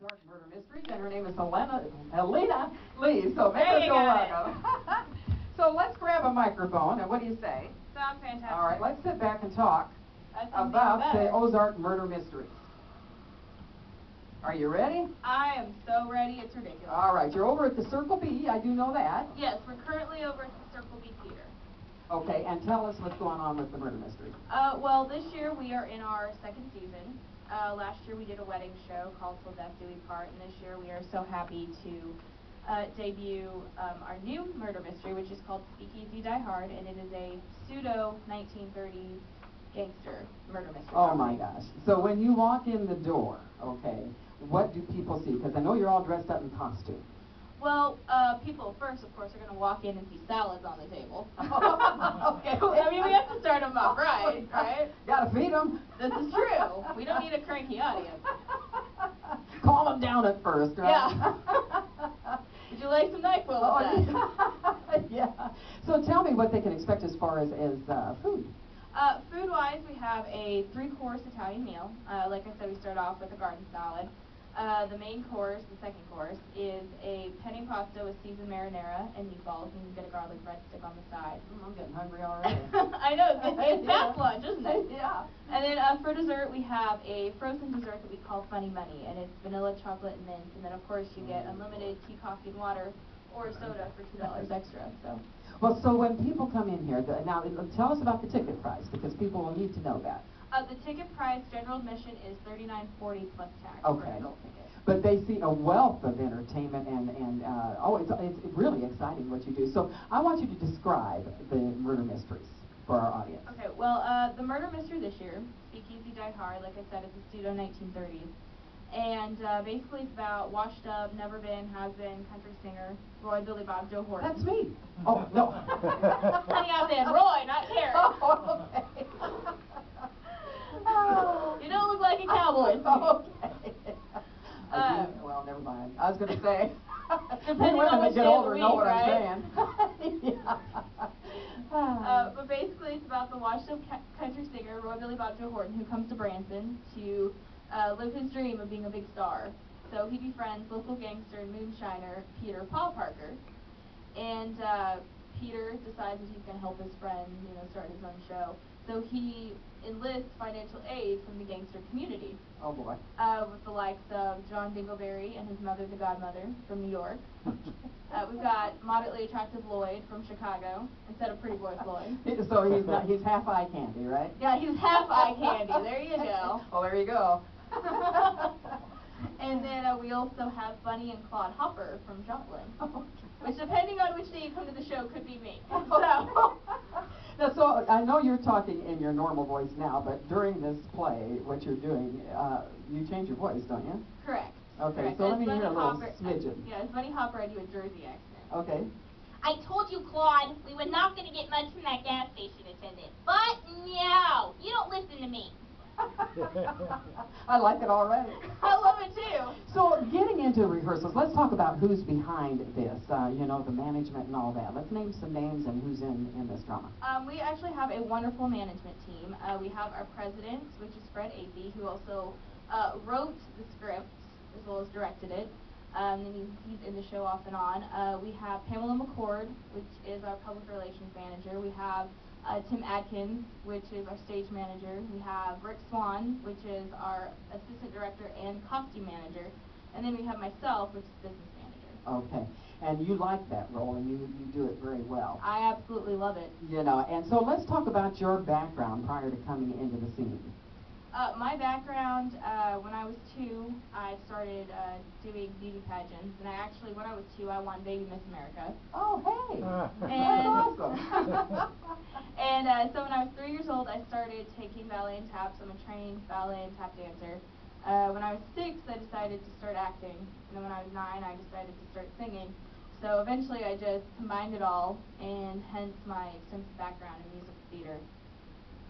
Ozark Murder Mysteries, and her name is Helena, Helena Lee, so make feel welcome. so let's grab a microphone, and what do you say? Sounds fantastic. All right, let's sit back and talk about the. Ozark Murder Mysteries. Are you ready? I am so ready, it's ridiculous. All right, you're over at the Circle B, I do know that. Yes, we're currently over at the Circle B Theater. Okay, and tell us what's going on with the murder mystery. Uh, well, this year we are in our second season. Uh, last year we did a wedding show called Till Death Do We Part, and this year we are so happy to uh, debut um, our new murder mystery, which is called Speakeasy Die Hard, and it is a pseudo 1930s gangster murder mystery. Oh my gosh. So when you walk in the door, okay, what do people see? Because I know you're all dressed up in costume. Well, uh, people first, of course, are going to walk in and see salads on the table. okay. I mean, we have to start them off right, right? Gotta feed them. This is true. We don't need a cranky audience. Calm them down at first, right? Yeah. Would you like some NyQuil Oh, yeah. yeah. So tell me what they can expect as far as, as uh, food. Uh, food-wise, we have a three-course Italian meal. Uh, like I said, we start off with a garden salad. Uh, the main course, the second course, is a penne pasta with seasoned marinara and meatballs, and you get a garlic breadstick on the side. Mm, I'm getting hungry already. I know, it's, it's Yeah. fast lunch, isn't it? yeah. And then uh, for dessert, we have a frozen dessert that we call Funny Money, and it's vanilla, chocolate, and mint. And then, of course, you get unlimited tea, coffee, and water, or soda for two dollars extra. So, Well, so when people come in here, the, now tell us about the ticket price because people will need to know that. Uh, the ticket price, general admission, is thirty nine forty plus tax for Okay. adult ticket. But they see a wealth of entertainment and, and uh, oh, it's, it's really exciting what you do. So I want you to describe the murder mysteries for our audience. Okay, well, uh, the murder mystery this year, Speakeasy Die Hard, like I said, it's a pseudo 1930s. And uh, basically it's about washed up, never been, has been country singer, Roy Billy Bob Joe Horton. That's me. Oh, no. Honey, I said Roy, not Terry. Oh, okay. Oh. You don't look like a cowboy me. Okay. I do- well, never mind. I was going to say. Depending on that which get day of the older know what right? I'm saying. yeah. Uh, but basically, it's about the washed-up country singer Roy Billy Bob Joe Horton, who comes to Branson to uh, live his dream of being a big star. So he befriends local gangster and moonshiner Peter Paul Parker, and uh, Peter decides that he's going to help his friend, you know, start his own show. So he enlists financial aid from the gangster community, oh boy. uh, with the likes of John Dingleberry and his mother, the Godmother, from New York. Uh, we've got moderately attractive Lloyd from Chicago instead of Pretty Boy Floyd. so he's not, he's half eye candy, right? Yeah, he's half eye candy. There you go. well, there you go. and then uh, we also have Bunny and Claude Hopper from Joplin, which depending on which day you come to the show could be me. So, Now, so I know you're talking in your normal voice now, but during this play, what you're doing, uh, you change your voice, don't you? correct. Okay, correct. so As let me Bunny hear a little Hopper, smidgen. Yeah, as Bunny Hopper, I do a Jersey accent. Okay. I told you, Claude, we were not going to get much from that gas station attendant. But no, you don't listen to me. I like it already. I love it too. So, getting into rehearsals, let's talk about who's behind this. Uh, you know, the management and all that. Let's name some names and who's in in this drama. Um, we actually have a wonderful management team. Uh, we have our president, which is Fred Apey, who also uh, wrote the script as well as directed it. Um, and he's, he's in the show off and on. Uh, we have Pamela McCord, which is our public relations manager. We have uh, Tim Adkins, which is our stage manager. We have Rick Swan, which is our assistant director and costume manager. And then we have myself, which is business manager. Okay. And you like that role, and you you do it very well. I absolutely love it. You know, and so let's talk about your background prior to coming into the scene. Uh, my background, uh, when I was two, I started uh, doing beauty pageants, and I actually, when I was two, I won Baby Miss America. Oh, hey. And, That's awesome. and uh, so when I was three years old, I started taking ballet and taps. I'm a trained ballet and tap dancer. Uh, when I was six, I decided to start acting, and then when I was nine, I decided to start singing. So eventually, I just combined it all, and hence my extensive background in musical theater.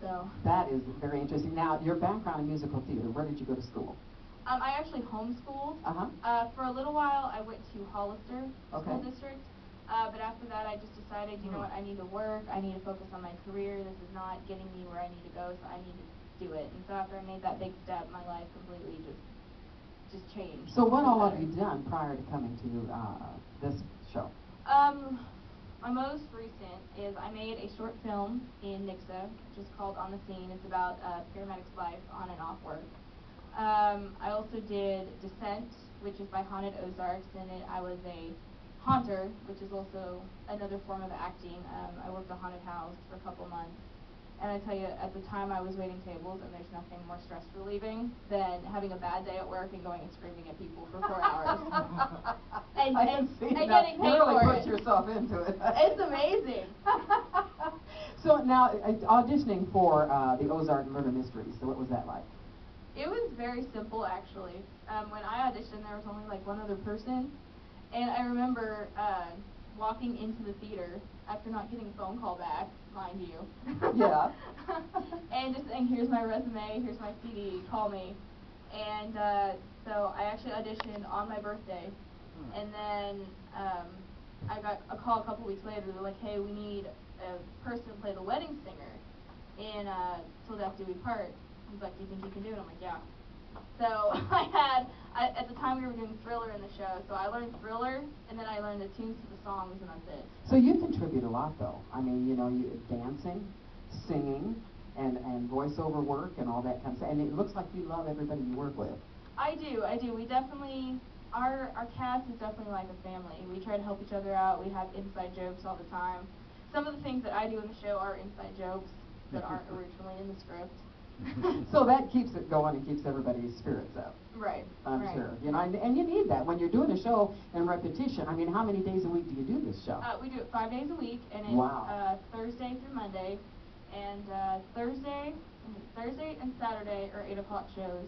So. That is very interesting. Now, your background in musical theater, where did you go to school? Um, I actually homeschooled. Uh-huh. Uh, for a little while, I went to Hollister School District. Uh, but after that, I just decided, you know what, I need to work. I need to focus on my career. This is not getting me where I need to go, so I need to do it. And so after I made that big step, my life completely just just changed. So what all the have you done prior to coming to uh, this show? Um, my most recent is I made a short film in Nixa, which is called On the Scene. It's about a paramedic's life on and off work. Um, I also did Descent, which is by Haunted Ozarks, and it, I was a haunter, which is also another form of acting. Um, I worked a haunted house for a couple months. And I tell you, at the time I was waiting tables, and there's nothing more stress relieving than having a bad day at work and going and screaming at people for four hours. And- I can and- see and that. getting You paid really for put it. yourself into it. It's amazing. so now, uh, auditioning for uh, the Ozark Murder Mysteries. So what was that like? It was very simple, actually. Um, when I auditioned, there was only like one other person, and I remember uh, walking into the theater after not getting a phone call back, mind you. Yeah. and just saying, "Here's my resume. Here's my CD. Call me." And uh, so I actually auditioned on my birthday, Hmm. and then um, I got a call a couple weeks later. They're like, "Hey, we need a person to play the wedding singer in uh, Till Death Do We Part." He's like, "Do you think you can do it?" I'm like, "Yeah." So I had I, at the time we were doing Thriller in the show, so I learned Thriller, and then I learned the tunes to the songs, and that's it. So you contribute a lot, though. I mean, you know, you dancing, singing, and and voiceover work and all that kind of stuff. And it looks like you love everybody you work with. I do, I do. We definitely, our our cast is definitely like a family. We try to help each other out. We have inside jokes all the time. Some of the things that I do in the show are inside jokes that aren't originally in the script. so that keeps it going and keeps everybody's spirits up. right. I'm right. sure. You know, and, and you need that when you're doing a show in repetition. I mean, how many days a week do you do this show? Uh, we do it five days a week, and it's Wow. uh, Thursday through Monday, and uh, Thursday, Thursday and Saturday are eight o'clock shows,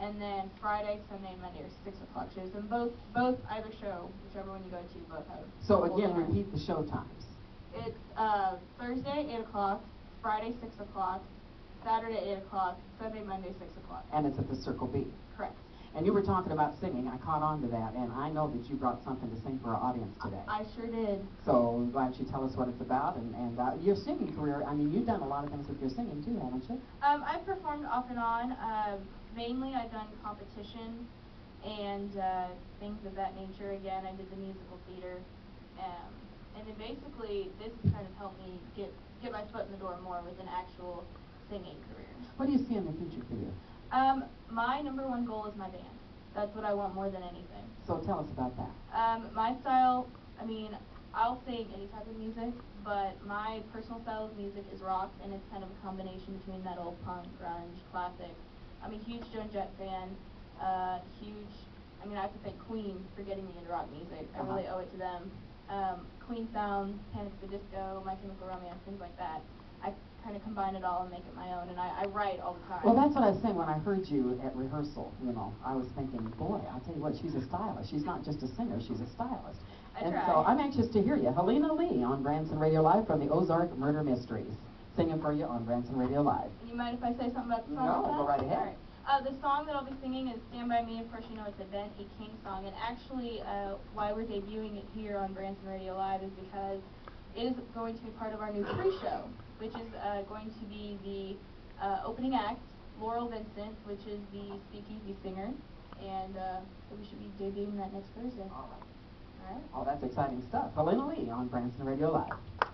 and then Friday, Sunday, and Monday are six o'clock shows. And both both either show, whichever one you go to, both have. so again, repeat the show times. It's uh, Thursday eight o'clock, Friday six o'clock, Saturday eight o'clock, Sunday, Monday six o'clock. And it's at the Circle B. Correct. And you were talking about singing. I caught on to that, and I know that you brought something to sing for our audience today. I sure did. So why don't you tell us what it's about and, and uh, your singing career? I mean, you've done a lot of things with your singing too, haven't you? Um, I've performed off and on. Um, mainly, I've done competition and uh, things of that nature. Again, I did the musical theater, um, and then basically, this has kind of helped me get get my foot in the door more with an actual singing career. What do you see in the future for you? Um, my number one goal is my band. That's what I want more than anything. So tell us about that. Um, my style, I mean, I'll sing any type of music, but my personal style of music is rock, and it's kind of a combination between metal, punk, grunge, classic. I'm a huge Joan Jett fan. Uh, huge. I mean, I have to thank Queen for getting me into rock music. I really Uh-huh. owe it to them. Um, Queen sound, Panic at the Disco, My Chemical Romance, things like that. I kind of combine it all and make it my own, and I, I write all the time. Well, that's what I was saying when I heard you at rehearsal. You know, I was thinking, boy, I'll tell you what, she's a stylist. She's not just a singer, she's a stylist. I and try. so I'm anxious to hear you. Helena Lee on Branson Radio Live from the Ozark Murder Mysteries. Singing for you on Branson Radio Live. You mind if I say something about the song? No, go right ahead. All right. Uh, the song that I'll be singing is Stand By Me. Of course, you know it's a Ben E. King song. And actually, uh, why we're debuting it here on Branson Radio Live is because it is going to be part of our new pre-show, which is uh, going to be the uh, opening act, Laurel Vincent, which is the speakeasy singer. And uh, so we should be debuting that next Thursday. All right. All right. Oh, that's exciting stuff. Helena Lee on Branson Radio Live.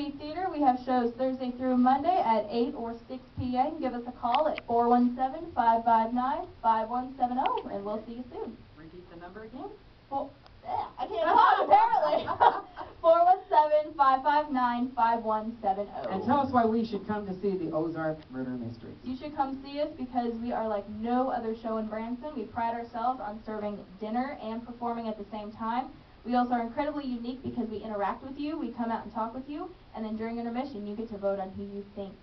The Theater. We have shows Thursday through Monday at 8 or 6 p.m. Give us a call at 417-559-5170, and we'll see you soon. Repeat the number again. Well, yeah, I can't talk apparently. 417-559-5170. And tell us why we should come to see the Ozark Murder Mysteries. You should come see us because we are like no other show in Branson. We pride ourselves on serving dinner and performing at the same time. We also are incredibly unique because we interact with you, we come out and talk with you, and then during intermission you get to vote on who you think